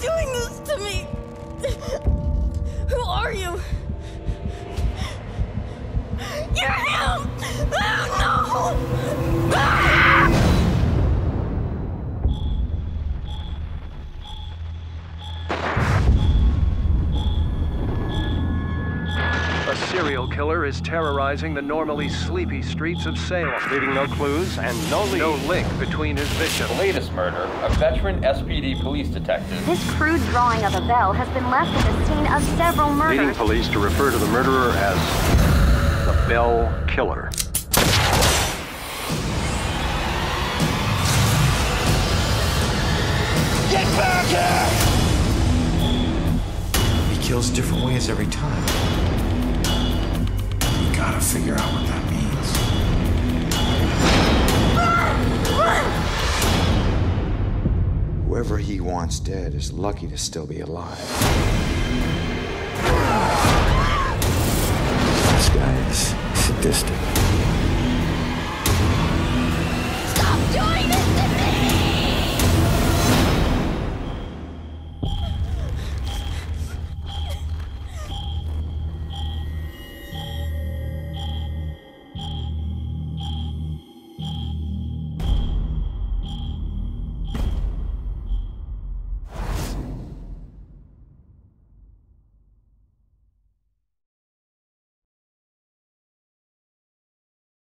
doing this to me? Who are you? You're him! Oh, no! Serial killer is terrorizing the normally sleepy streets of Salem, leaving no clues and no no link between his victims. The latest murder, a veteran SPD police detective. This crude drawing of a bell has been left at the scene of several murders. leading police to refer to the murderer as the Bell Killer. Get back here! He kills different ways every time. Figure out what that means. Whoever he wants dead is lucky to still be alive. This guy is sadistic.